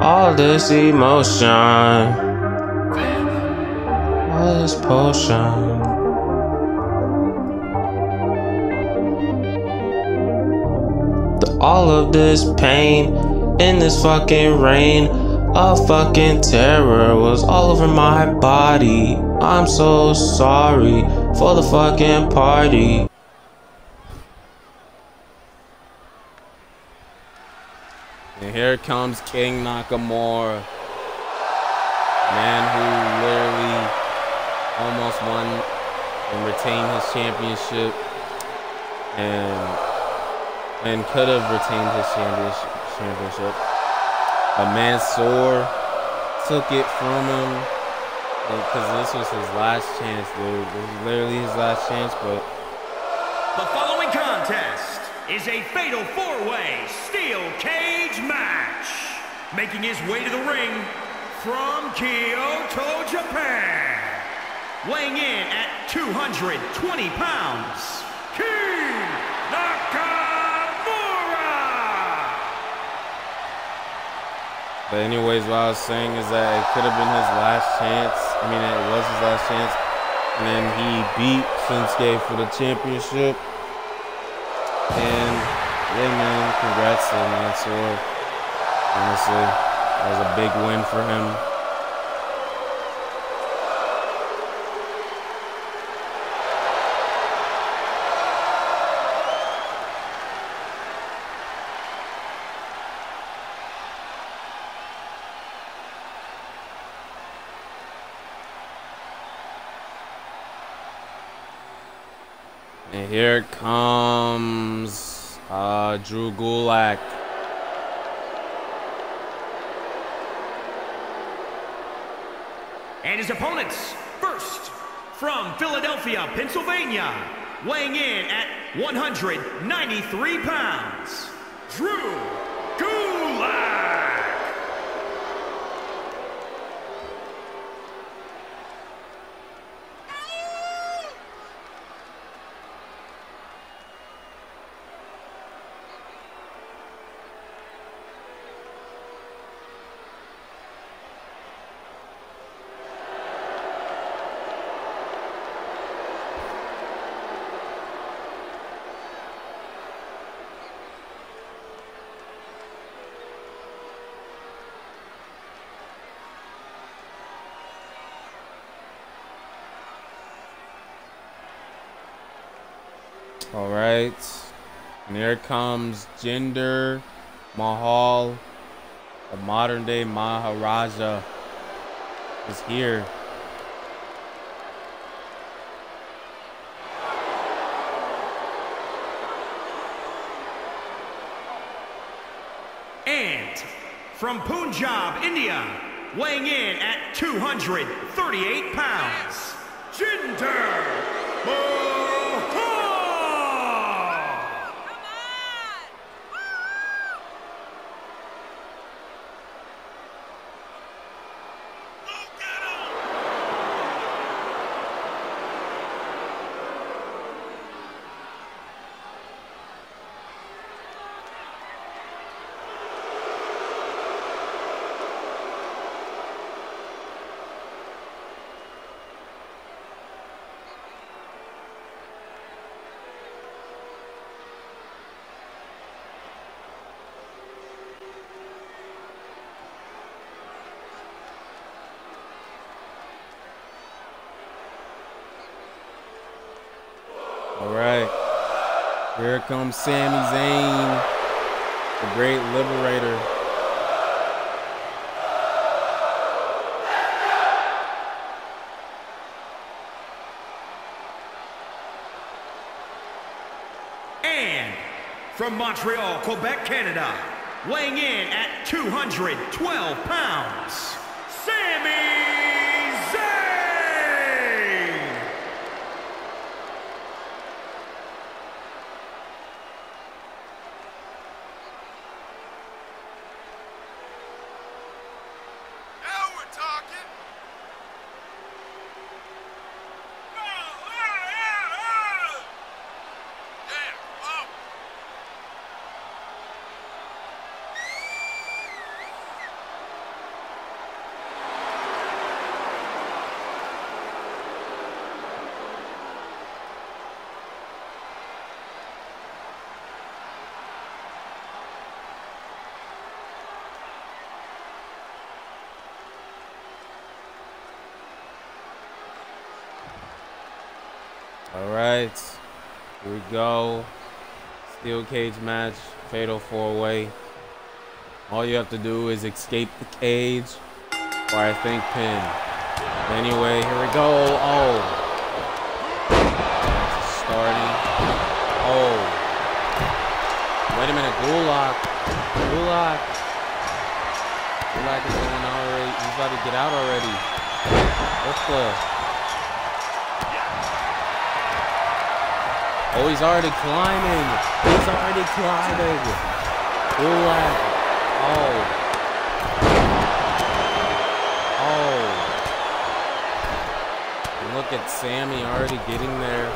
all this emotion, all this potion. all of this pain in this fucking rain. of fucking terror was all over my body. I'm so sorry for the fucking party. And here comes King Nakamura. Man who literally almost won and retained his championship. And and could have retained his championship. But Mansoor took it from him because this was his last chance, dude. This was literally his last chance, but. The following contest is a fatal four-way steel cage match. Making his way to the ring from Kyoto, Japan. Weighing in at 220 pounds, King Nakamura. But anyways, what I was saying is that it could have been his last chance. I mean, it was his last chance. And then he beat Shinsuke for the championship. And yeah, man, congrats to Mansoor. Honestly, that was a big win for him. And here comes uh, Drew Gulak. And his opponents, first, from Philadelphia, Pennsylvania, weighing in at 193 pounds, Drew Gulak. All right. And here comes Jinder Mahal, the modern day Maharaja, is here. And from Punjab, India, weighing in at 238 pounds, Jinder Mahal. All right. Comes Sami Zayn, the great liberator. And from Montreal, Quebec, Canada, weighing in at 212 pounds, Sami Zayn! Now we're talking. Oh, oh, oh, oh. Yeah, oh. All right, here we go. Steel cage match, fatal four way. All you have to do is escape the cage, or I think pin. Anyway, here we go. Oh, starting. Oh, wait a minute, Gulak, Gulak, Gulak is going already. He's about to get out already. What's the? Oh, he's already climbing. He's already climbing. Gulak. Oh. Oh. Look at Sami already getting there.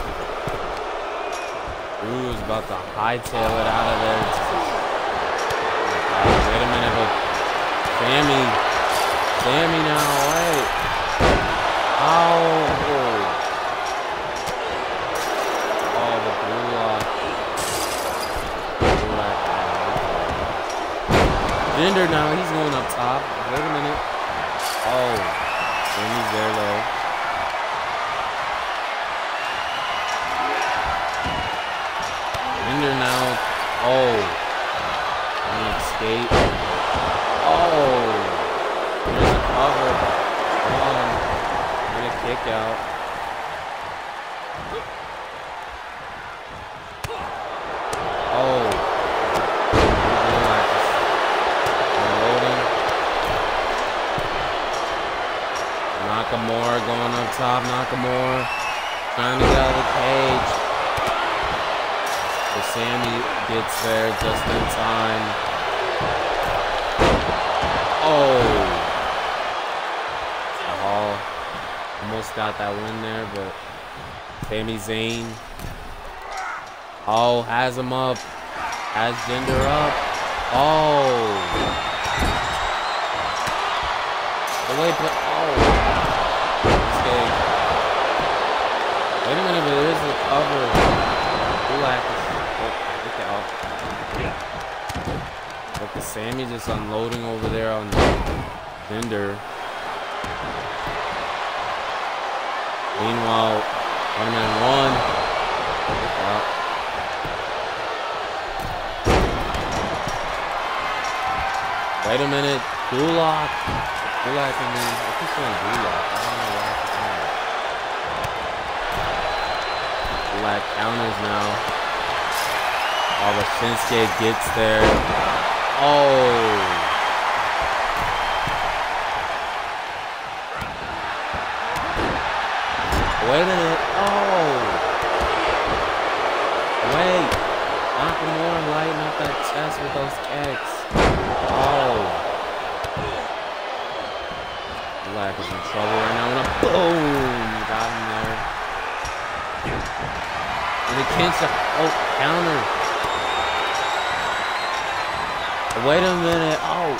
Ooh, is about to hightail it out of there. Oh, wait a minute, but Sami. Sami now, wait. Oh, Jinder now, he's going up top. Wait a minute. Oh, Sami's there though. Jinder now. Oh. On escape. Oh. There's a cover. Come on. And a kick out. Nakamura going up top. Nakamura trying to get out of the cage. But Sami gets there just in time. Oh. Hall almost got that win there, but Sami Zayn. Oh, has him up. Has Jinder up. Oh. The way, but oh. Mistake. Minute, but there is a cover. Gulak is. Oh, look out. Look at Sami just unloading over there on Jinder. Meanwhile, one man one. Look out. Wait a minute. Gulak. Gulak and me. I keep saying Gulak. Gulak counters now. Oh, but Shinsuke gets there. Oh. Wait a minute. Oh. Wait. Nakamura lighting up that chest with those kicks. Oh. Black is in trouble right now. And a boom. And the Kinshasa. Oh, counter. Wait a minute. Oh.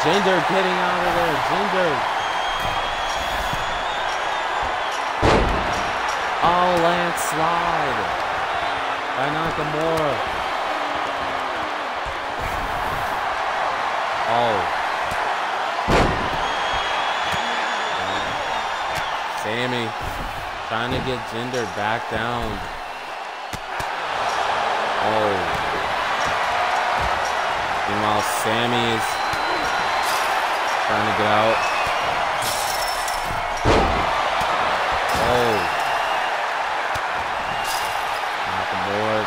Jinder getting out of there. Jinder. Oh, landslide by Nakamura. Oh. Sami trying to get Jinder back down. Oh. Meanwhile, Sami is trying to get out. Oh. Nakamura.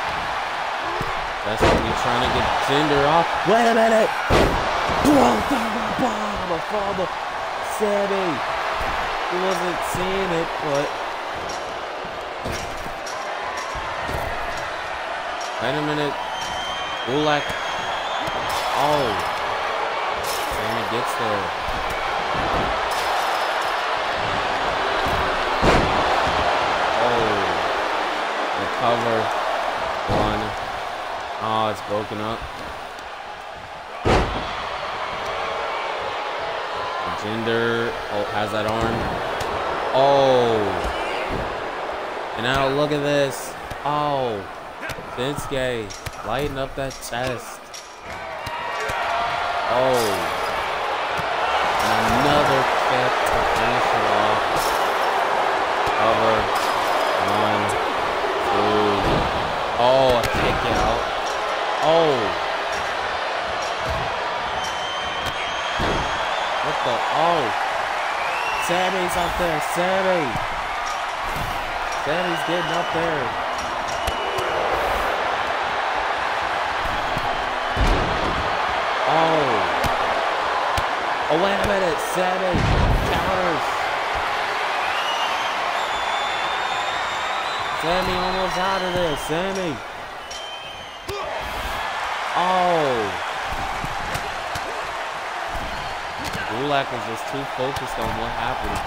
That's what you're trying to get Jinder off. Wait a minute. Boom, boom, boom, Sami. He wasn't seeing it, but. Wait a minute. Gulak. Oh. Sami gets there. Oh. The cover. One. Oh, it's broken up. Jinder oh, has that arm. Oh. And now look at this. Oh. Shinsuke lighting up that chest. Oh. Another kick to finish it off. Cover. One, two. Oh, a kick out. Oh. What the? Oh. Sami's up there. Sami. Sami's getting up there. Oh. Oh, wait a minute. Sami counters. Sami almost out of this. Sami. Oh. Gulak was just too focused on what happened.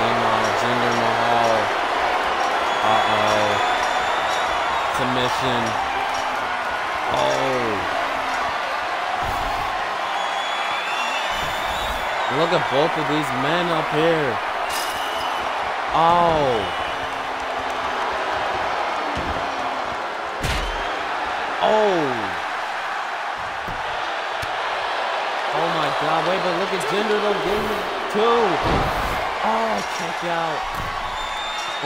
Meanwhile, Jinder Mahal. Uh-oh submission. Oh. Look at both of these men up here. Oh. Oh. Oh my god, wait, but look at Jinder though getting two. Oh, check out.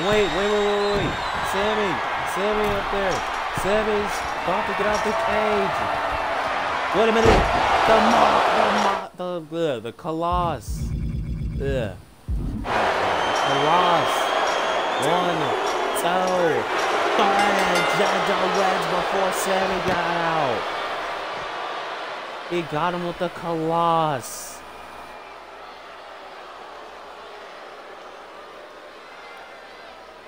Wait, wait, wait, wait, wait. Sami. Sami up there. Sami's about to get out the cage. Wait a minute. The mo the mo the uh, the Khallas. Ugh. Khallas. One, two, three. Jinder wins before Sami got out. He got him with the Khallas.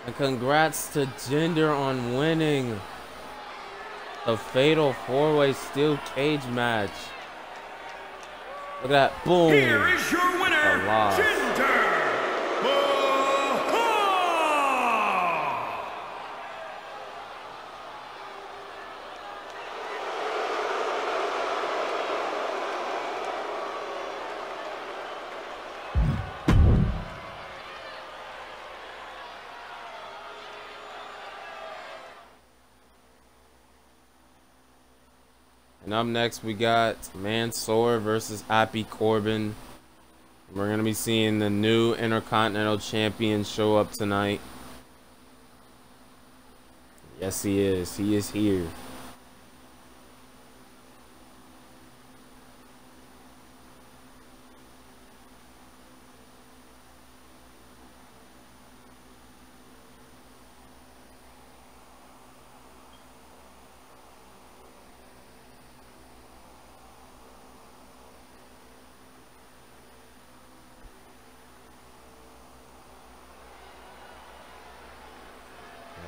And congrats to Jinder on winning the Fatal 4-Way Steel Cage match. Look at that. Boom. Here is your winner, Jinder And up next, we got Mansoor versus Happy Corbin. We're going to be seeing the new Intercontinental Champion show up tonight. Yes, he is. He is here.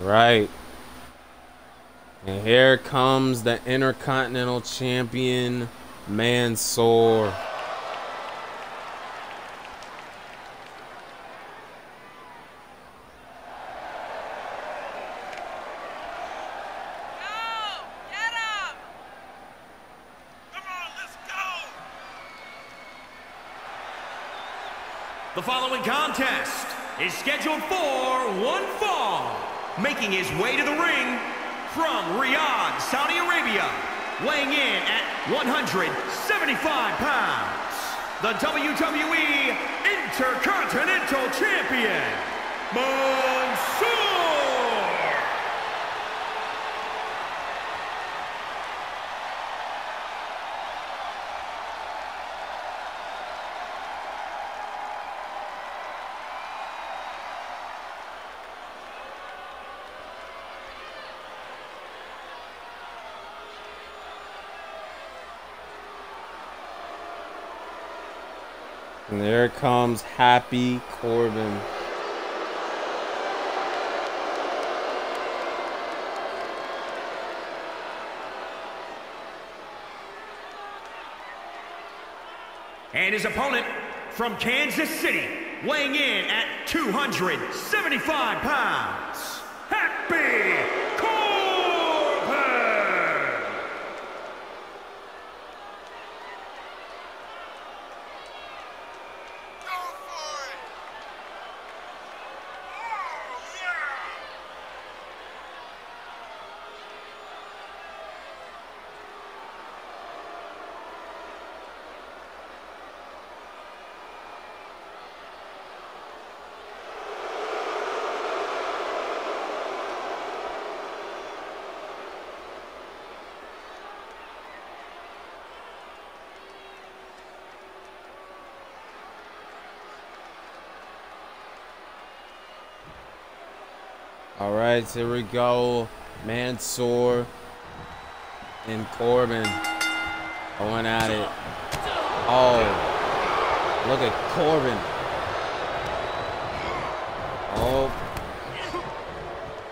Right. And here comes the Intercontinental Champion, Mansoor. The following contest is scheduled for one fall making his way to the ring from Riyadh, Saudi Arabia, weighing in at 175 pounds, the WWE Intercontinental Champion, Mansoor. And Happy Corbin. And his opponent from Kansas City, weighing in at 275 pounds, Happy All right, here we go. Mansoor and Corbin going at it. Oh, look at Corbin. Oh,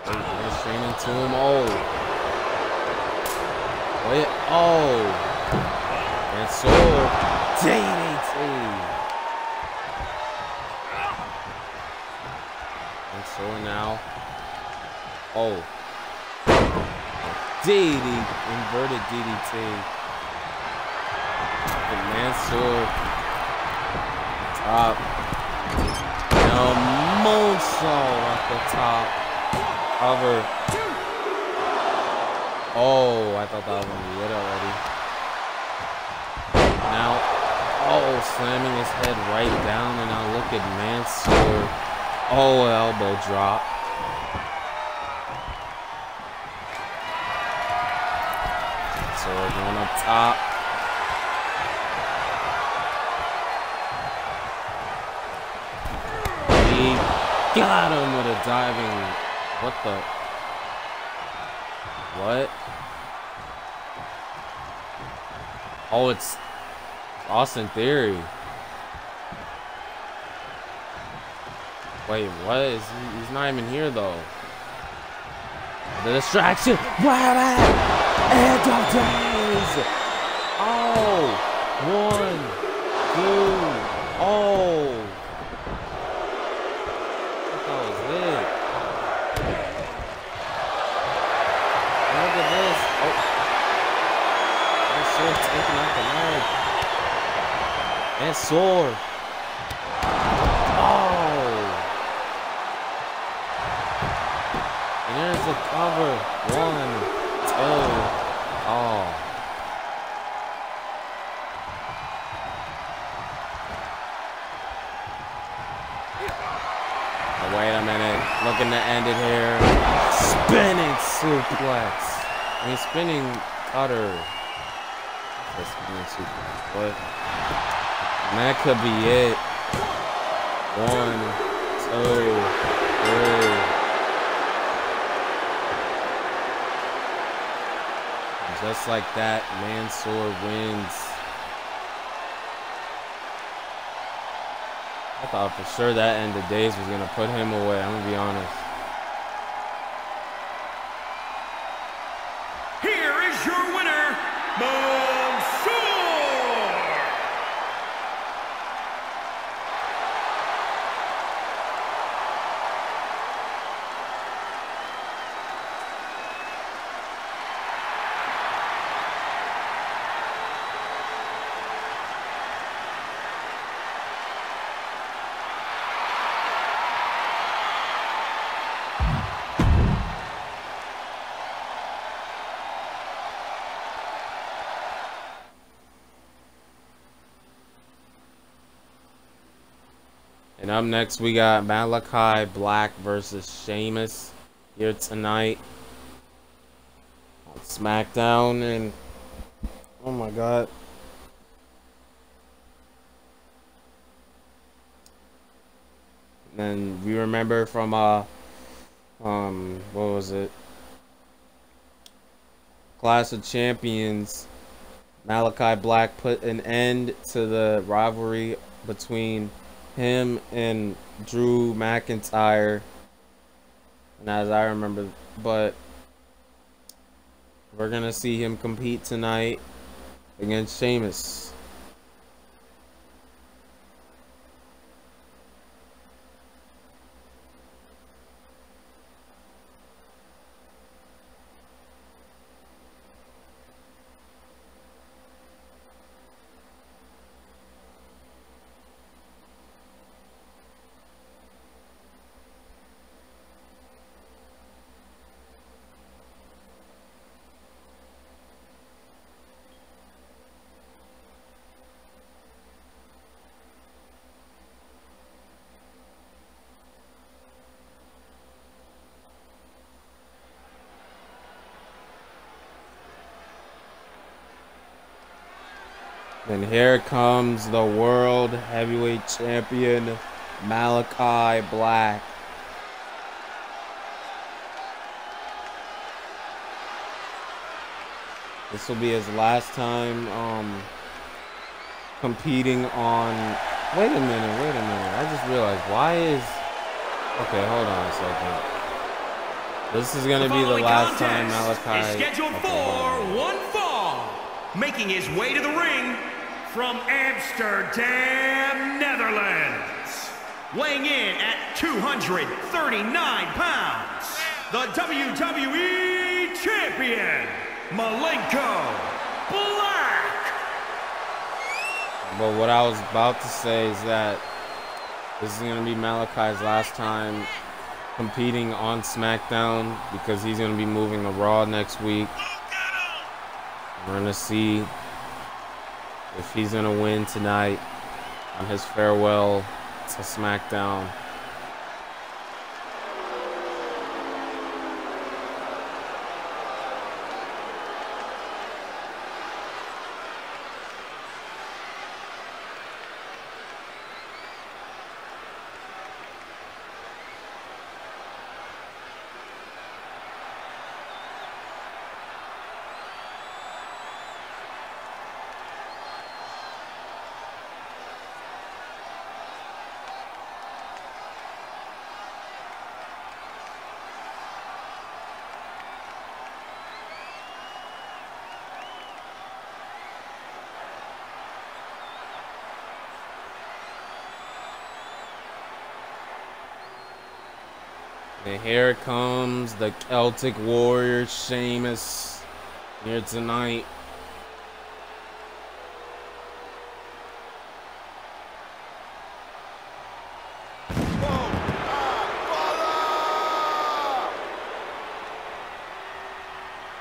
they're to him. Oh, wait. Oh, Mansoor. DDT. Mansoor now. Oh. DD, inverted DDT. And Mansoor, top. No, moonsault at the top. Cover. Oh, I thought that was to be it already. Now, oh, slamming his head right down, and now look at Mansoor. Oh, elbow drop. We're up top. He got him with a diving. What the? What? Oh, it's Austin Theory. Wait, what? Is he, he's not even here though. The distraction. Wow, Of days. Oh, one, two. Oh. That was it. Look at this. Oh. That sword taking out the leg. And sword. Oh. And there's the cover. One, To end it here. Spinning suplex. I mean, spinning cutter. Spinning suplex, but that could be it. One, two, three. Just like that, Mansoor wins. I thought for sure that end of days was gonna put him away. I'm gonna be honest. Up next, we got Malakai Black versus Sheamus here tonight on SmackDown. And oh my God. And we remember from, uh, um, what was it? Clash of Champions. Malakai Black put an end to the rivalry between him and Drew McIntyre. And as I remember, but we're gonna see him compete tonight against Sheamus. here comes the world heavyweight champion, Malakai Black. This will be his last time um, competing on... Wait a minute, wait a minute. I just realized, why is... Okay, hold on a second. This is going to be the last time Malakai... Is scheduled okay, for one fall. Making his way to the ring from Amsterdam, Netherlands, weighing in at 239 pounds, the WWE Champion, Malakai Black. But what I was about to say is that this is gonna be Malakai's last time competing on SmackDown because he's gonna be moving to Raw next week. We're gonna see if he's gonna win tonight on his farewell to SmackDown. Here comes the Celtic Warrior Sheamus here tonight.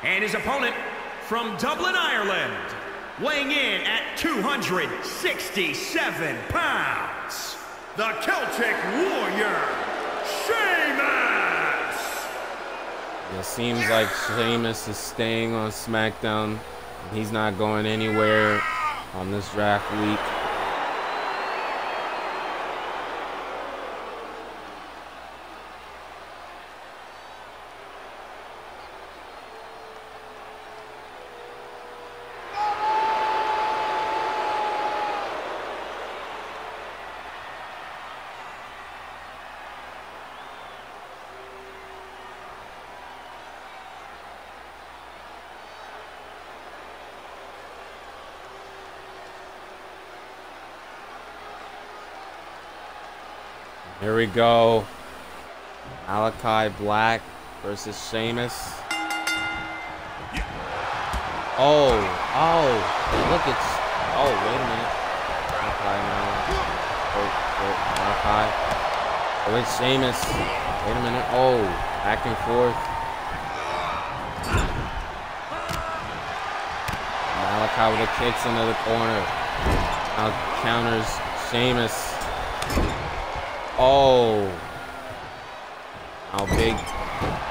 And his opponent from Dublin, Ireland, weighing in at 267 pounds, the Celtic Warrior, It seems like Sheamus is staying on SmackDown. He's not going anywhere on this draft week. We go. Malakai Black versus Sheamus. Oh, oh, look at. Oh, wait a minute. Malakai now. Oh, wait, Malakai. Oh, it's Sheamus. Wait a minute. Oh, back and forth. Malakai with the kicks into the corner. Now counters Sheamus. Oh. Now big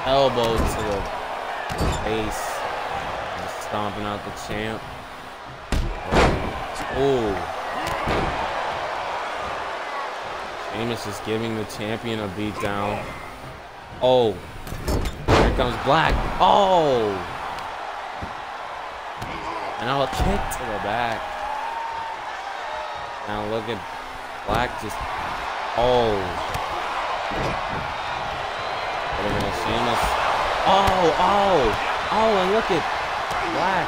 elbow to the face. Just stomping out the champ. Oh. Sheamus is giving the champion a beat down. Oh. Here comes Black. Oh. And now a kick to the back. Now look at Black just Oh. Look at Sheamus. Oh, oh, oh, and look at Black.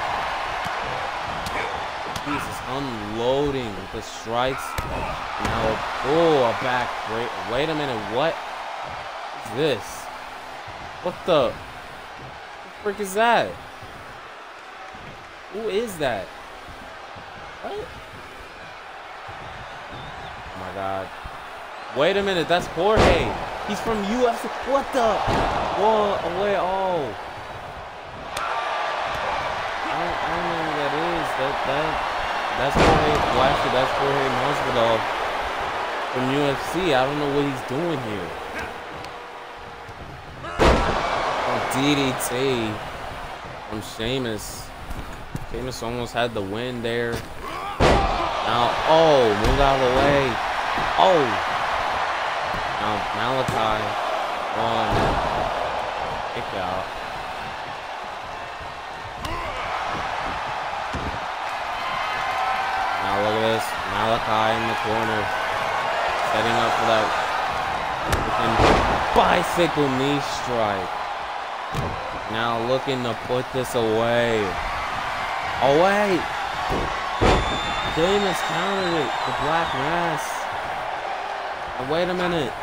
He's just unloading the strikes. Now, oh, a back break. Wait a minute, what is this? What the, what the frick is that? Who is that? What? Oh my god. Wait a minute, that's Jorge. He's from UFC. What the? Whoa, away, oh. I don't, I don't know who that is. That, that, that's Jorge. Actually, that's Jorge Masvidal from UFC. I don't know what he's doing here. Oh, DDT from Sheamus. Sheamus almost had the win there. Now, oh, move out of the way. Oh. Now Malakai on kick out. Oh, look at this. Malakai in the corner. Setting up for that bicycle knee strike. Now looking to put this away. Away! Sheamus countered it. The Black Mass. Wait a minute.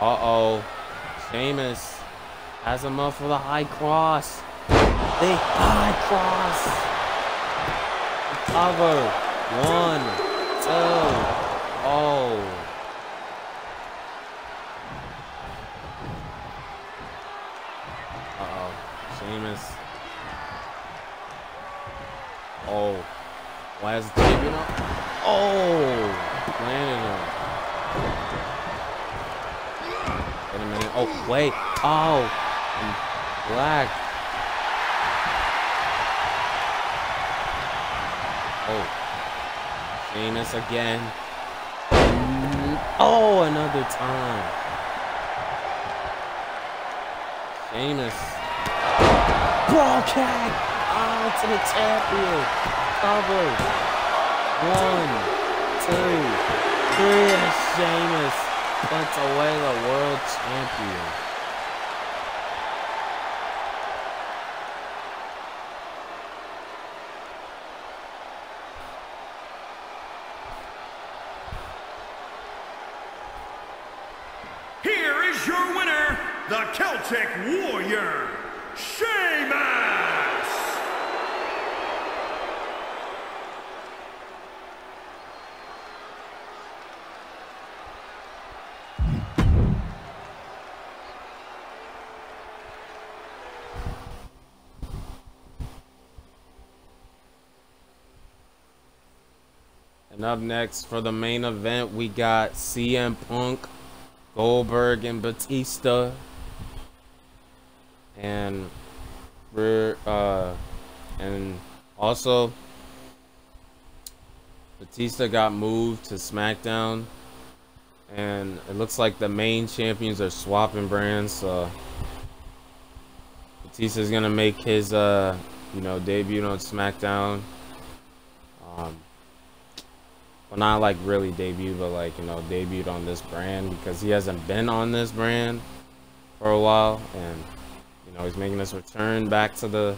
Uh-oh. Sheamus has him up for the high cross. The high cross. Cover. One, two, oh. Uh-oh. Sheamus. Oh. Why is the champion up? Oh! Landed him. Wait a minute. Oh! Black. Oh. Sheamus again. Oh, another time. Sheamus. Brogue kick! Oh, to the champion. Cover. One, two, three, Sheamus puts away the world champion. Here is your winner, the Celtic Warrior, Sheamus! And up next for the main event, we got CM Punk, Goldberg, and Batista. And we're uh and also Batista got moved to SmackDown. And it looks like the main champions are swapping brands, so Batista's gonna make his uh you know debut on SmackDown. Um well not like really debut but like you know debuted on this brand because he hasn't been on this brand for a while. And you know he's making his return back to the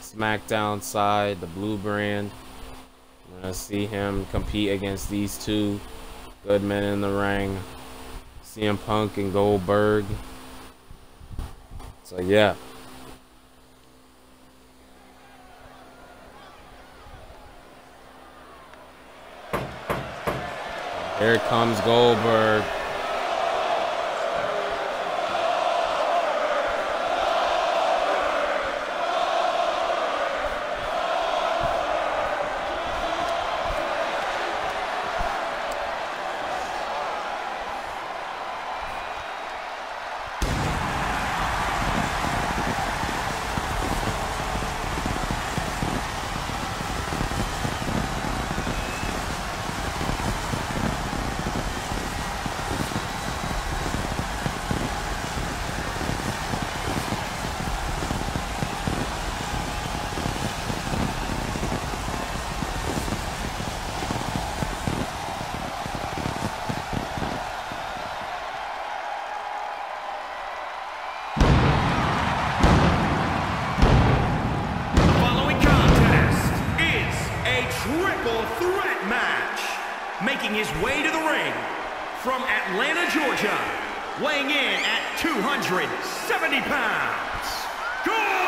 smackdown side the blue brand. We're gonna see him compete against these two good men in the ring CM Punk and Goldberg. So yeah Here comes Goldberg. Making his way to the ring from Atlanta, Georgia, weighing in at 270 pounds, Goldberg!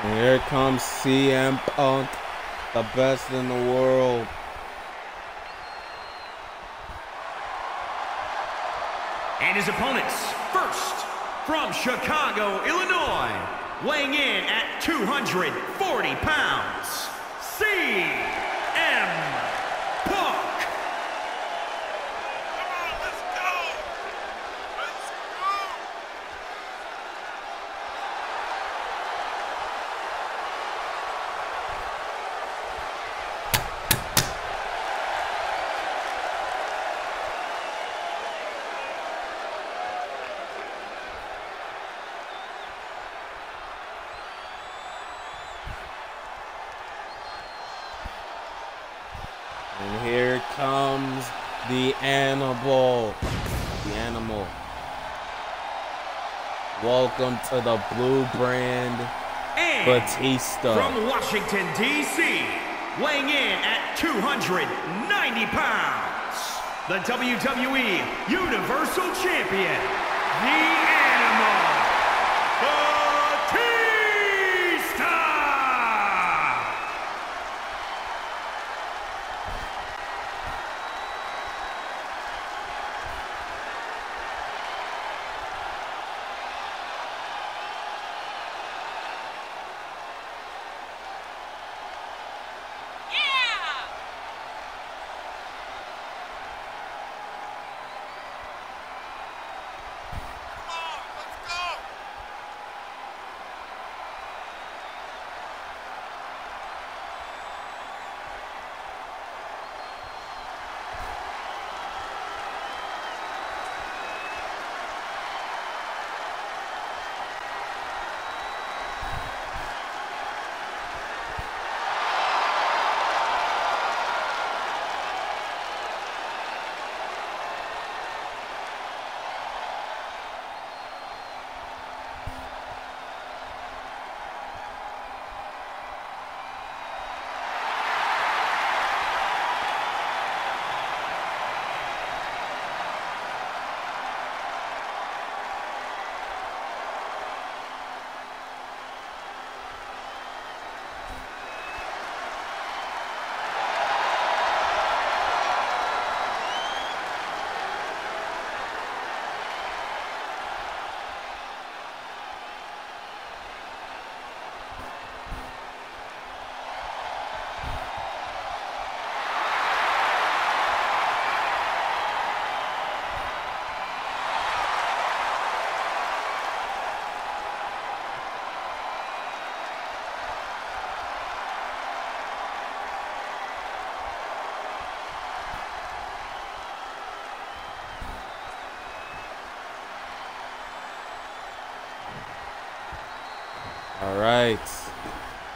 And here comes CM Punk, the best in the world. And his opponents, first, from Chicago, Illinois, weighing in at 240 pounds, CM Punk. Come on, let's go! Let's go! And here comes the animal. The animal. Welcome to the blue brand, And Batista. from Washington, D.C., weighing in at 290 pounds, the WWE Universal Champion, the right.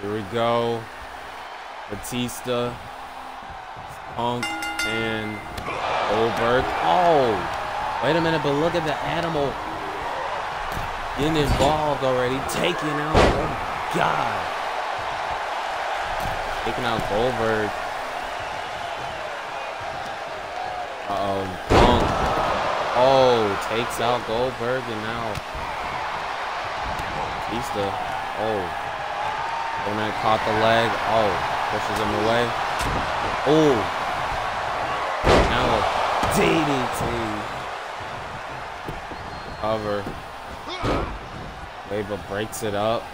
Here we go. Batista, Punk, and Goldberg. Oh, wait a minute, but look at the animal getting involved already. Taking out, oh God. Taking out Goldberg. Uh-oh, Punk. Oh, takes out Goldberg and now Batista. Oh. Then caught the leg. Oh. Pushes him away. Oh. Now a DDT. Cover. Wava breaks it up.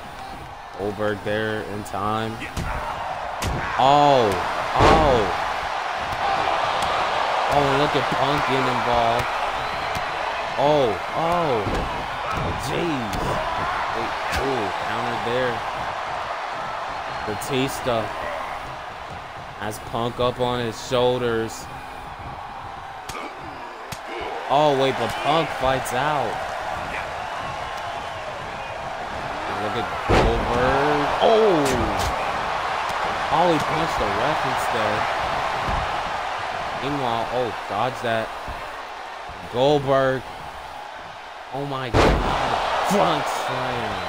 Goldberg there in time. Oh. Oh. Oh, look at Punk getting involved. Oh. Oh. Jeez. Ooh, countered there. Batista has Punk up on his shoulders. Oh, wait, but Punk fights out. Look at Goldberg. Oh! Oh, he punched the ref instead. Meanwhile, oh, dodge that. Goldberg. Oh my god. Front slam.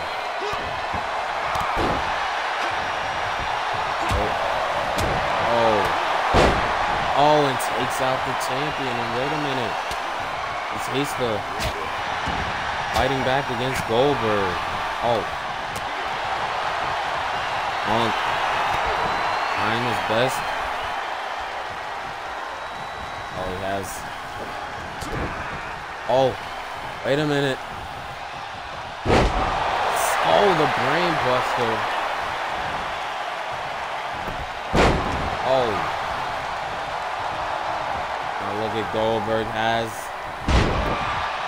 Oh. Oh, and takes out the champion. And wait a minute. It's Batista fighting back against Goldberg. Oh. Punk. Trying his best. Oh, he has. Oh, wait a minute. Oh, the brain buster. Oh. Now look at Goldberg has.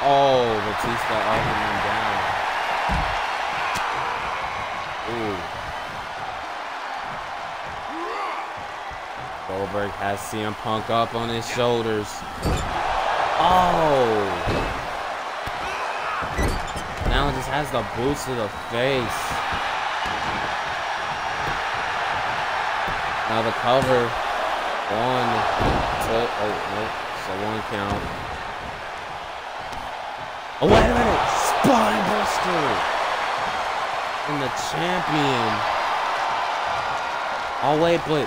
Oh, Batista and then down. Ooh. Goldberg has CM Punk up on his shoulders. Oh. It just has the boots to the face. Now the cover. One, two, oh, nope. So one count. Oh, wait a minute. Spine Buster. And the champion. Oh, wait, but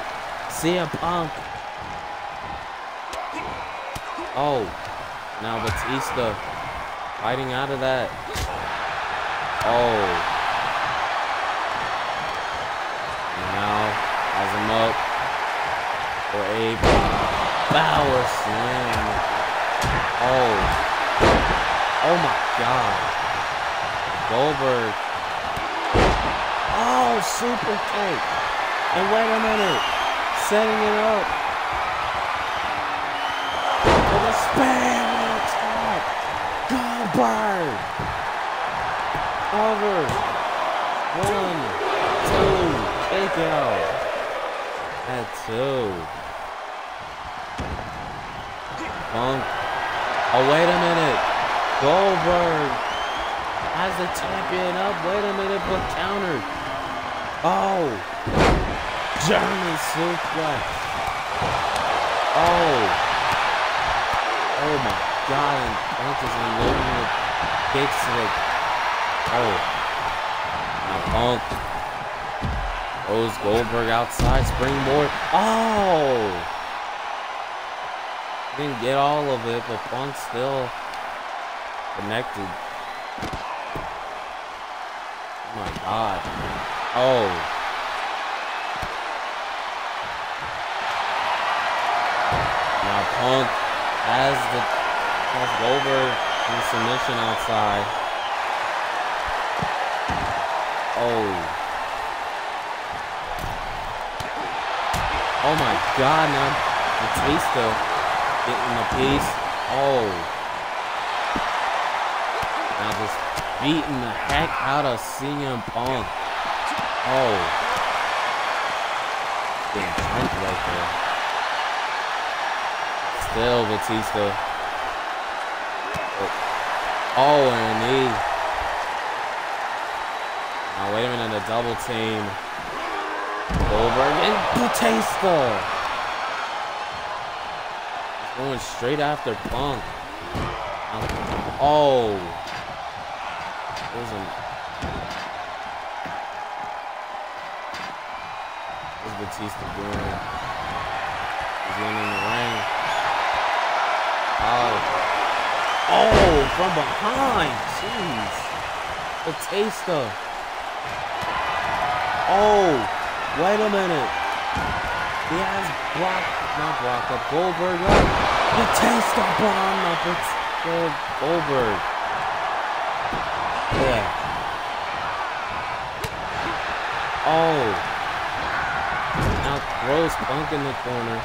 CM Punk. Oh, now Batista fighting out of that. Oh. Now has him up for a power slam. Oh. Oh my god. Goldberg. Oh, super kick. And wait a minute. Setting it up. Cover. One, two, kick out. At two. Punk. Oh, wait a minute. Goldberg has the champion up. Wait a minute, but countered. Oh. German suplex. Oh. Oh my god, and Punk is kicks to the Oh. Now Punk throws Goldberg outside, springboard. Oh! Didn't get all of it, but Punk still connected. Oh my god. Oh. Now Punk has the has Goldberg in submission outside. Oh. Oh my god, now Batista getting the piece. Oh. Now just beating the heck out of CM Punk. Oh. Getting jumped right there. Still Batista. Oh, and a Now wait a double team. Goldberg and Batista. Going straight after Punk. Oh. There's. What's Batista doing? He's in the ring. Oh. Oh, from behind. Jeez. Batista. Oh, wait a minute. He has block, not block up, Goldberg up. Batista bomb up. It's Goldberg. Yeah. Oh. Now throws Punk in the corner.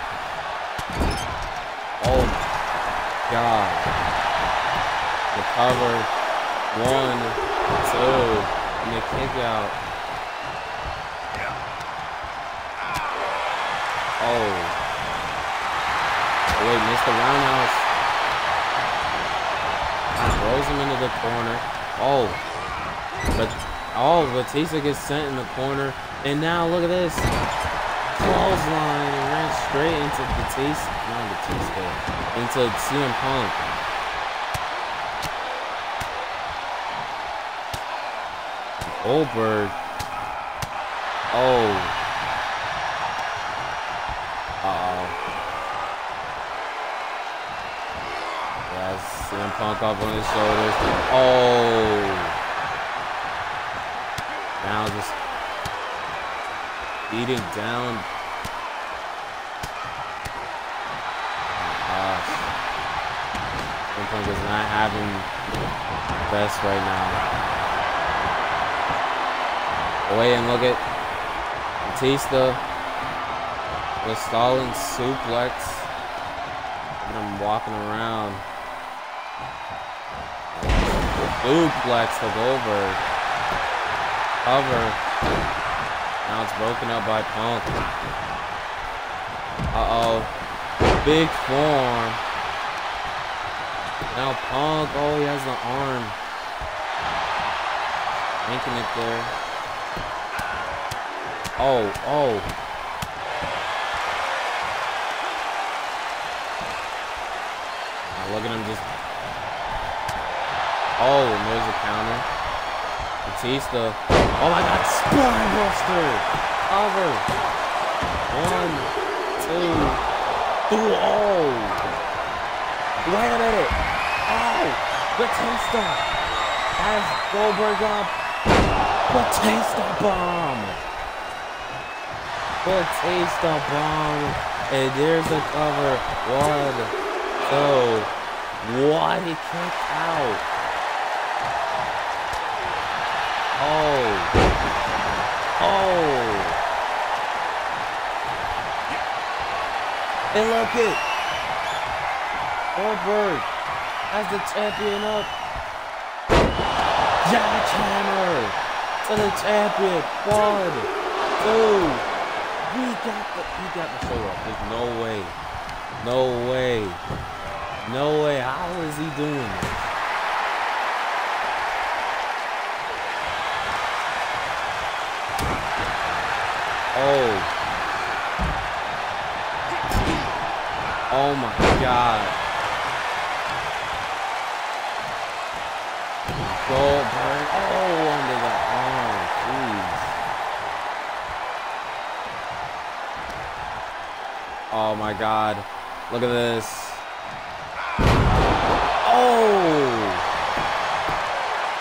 Oh god. The cover. One, two, and the kick out. Oh. Oh wait, missed the roundhouse. Throws him into the corner. Oh. But oh, Batista gets sent in the corner. And now look at this. Clothesline and ran straight into Batista. Not Batista. Into CM Punk. Goldberg. Oh. Punk up on his shoulders. Oh. Now just beating down. Oh gosh. Punk is not having the best right now. Away and look at Batista. The stalling suplex. And I'm walking around. Suplex to Goldberg. Cover. Now it's broken up by Punk. Uh-oh. Big form. Now Punk. Oh, he has the arm. Making it there. Oh, oh. Look at him just. Oh, and there's a counter. Batista. Oh my god, Spine Buster! Over. One, two, three. Oh! Wait a minute! Oh! Batista! Has Goldberg up. Batista bomb! Batista bomb! And there's the cover. One, two. What? He kicked out. Oh. Oh. And look it. Goldberg has the champion up. Jackhammer to the champion. One, two. We got the we got the show up. There's no way. No way. No way. How is he doing this? Oh. Oh my god. Goldberg. Oh, under the arm. Jeez. Oh my god. Look at this. Oh.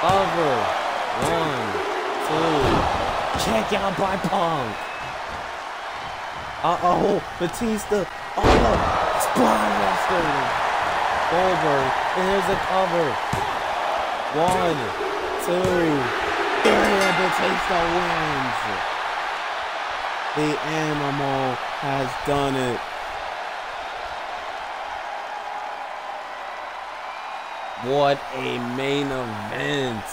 Cover. One, two. Check out by Punk. Uh-oh, Batista. Oh, Spine Buster. Goldberg. And here's the cover. One, two, and Batista wins. The animal has done it. What a main event.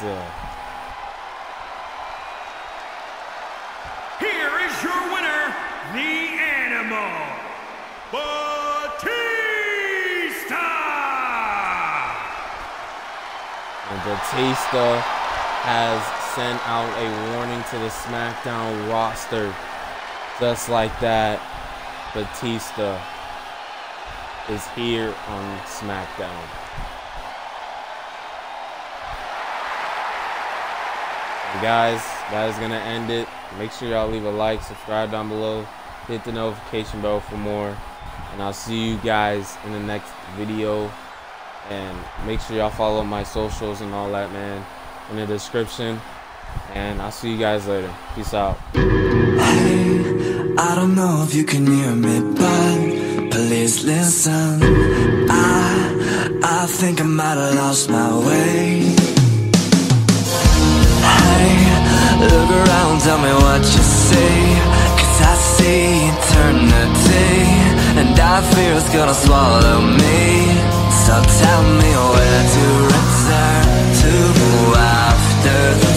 Batista has sent out a warning to the SmackDown roster. Just like that, Batista is here on SmackDown. And guys, that is going to end it. Make sure y'all leave a like, subscribe down below, hit the notification bell for more. And I'll see you guys in the next video. And make sure y'all follow my socials and all that, man, in the description. And I'll see you guys later. Peace out. Hey, I don't know if you can hear me, but please listen. I, I think I might have lost my way. Hey, look around, tell me what you see. Cause I see eternity, and I fear it's gonna swallow me. So tell me where to return to after the